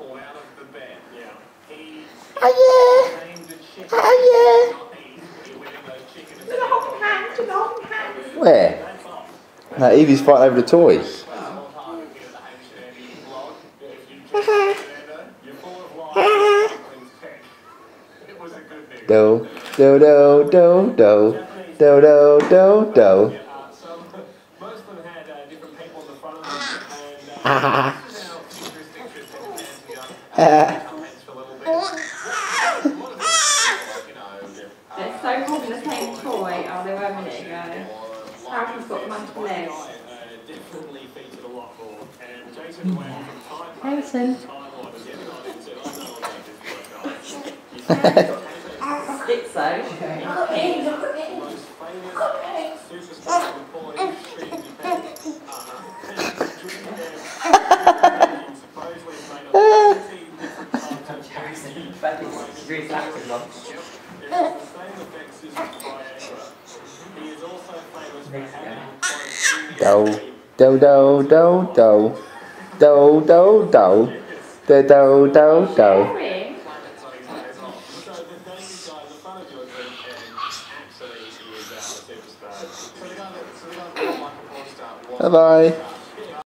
Oh yeah. Oh Do the hopping hands, do the hopping hands. yeah. Where? No, Evie's fighting over the toys. Do do do do do do do do do. Most They're so holding the same toy. Oh, they were a minute ago. Harrison's got monkey legs. uh, definitely featured but it's really effects as having Do do do do do do do do do do do do. Sharing.